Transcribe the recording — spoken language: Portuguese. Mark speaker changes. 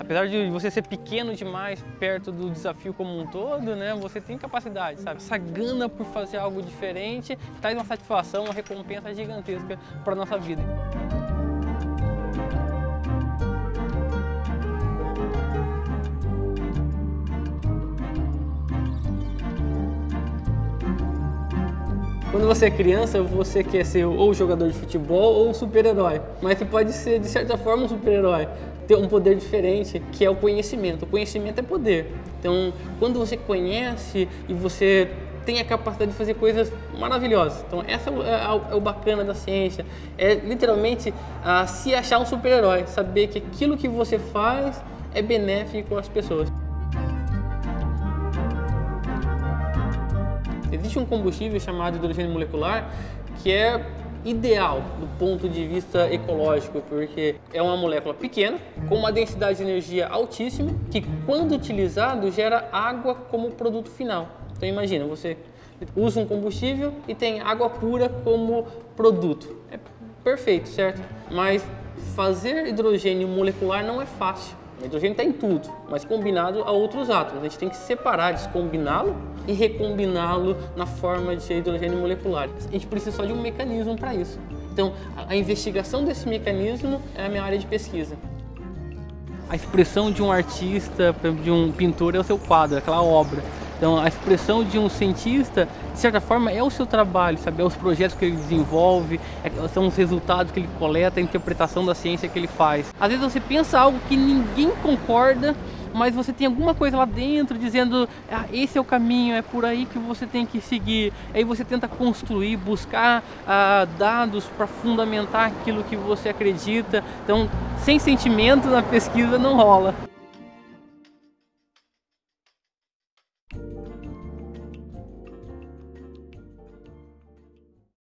Speaker 1: apesar de você ser pequeno demais perto do desafio como um todo, né, você tem capacidade, sabe? Essa gana por fazer algo diferente traz uma satisfação, uma recompensa gigantesca para nossa vida. Quando você é criança, você quer ser ou jogador de futebol ou super-herói. Mas você pode ser, de certa forma, um super-herói. Ter um poder diferente, que é o conhecimento. O conhecimento é poder. Então, quando você conhece e você tem a capacidade de fazer coisas maravilhosas. Então, essa é o, é, é o bacana da ciência. É literalmente a se achar um super-herói. Saber que aquilo que você faz é benéfico às pessoas. Existe um combustível chamado hidrogênio molecular que é ideal do ponto de vista ecológico, porque é uma molécula pequena, com uma densidade de energia altíssima, que quando utilizado gera água como produto final. Então imagina, você usa um combustível e tem água pura como produto. É perfeito, certo? Mas fazer hidrogênio molecular não é fácil. O hidrogênio está em tudo, mas combinado a outros átomos. A gente tem que separar, descombiná-lo e recombiná-lo na forma de hidrogênio molecular. A gente precisa só de um mecanismo para isso. Então, a investigação desse mecanismo é a minha área de pesquisa. A expressão de um artista, de um pintor, é o seu quadro, aquela obra. Então, a expressão de um cientista, de certa forma, é o seu trabalho, sabe? É os projetos que ele desenvolve, é, são os resultados que ele coleta, a interpretação da ciência que ele faz. Às vezes você pensa algo que ninguém concorda, mas você tem alguma coisa lá dentro dizendo ah, esse é o caminho, é por aí que você tem que seguir. Aí você tenta construir, buscar ah, dados para fundamentar aquilo que você acredita. Então, sem sentimento na pesquisa não rola.